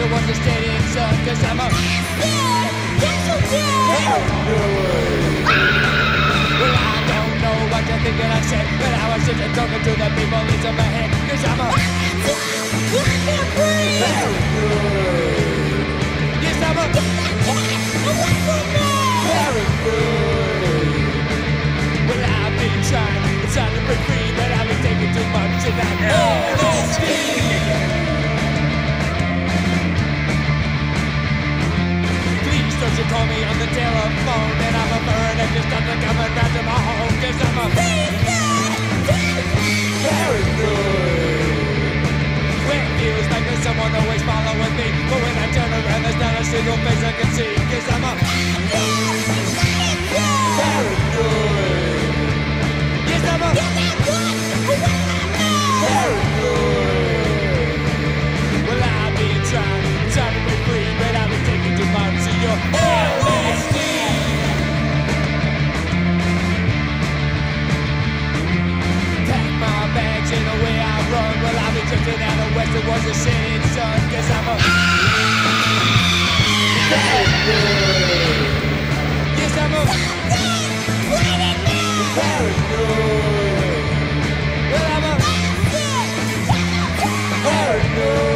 drifting out of west towards the setting sun Cause I'm a Well I don't know what you think that I said But I was just talking to the people inside my head Cause I'm a Yes I'm a been trying, it's trying to break free But I've been taking too much that. LSD Please call me on the telephone And I'm a bird and just coming back to my home Cause I'm a paranoid Well, it feels like there's someone always following me But when I turn around there's not a single face I can see Cause I'm a drifting out of west towards the setting sun Cause I'm a paranoid Yes, I'm a paranoid. Well, I'm a paranoid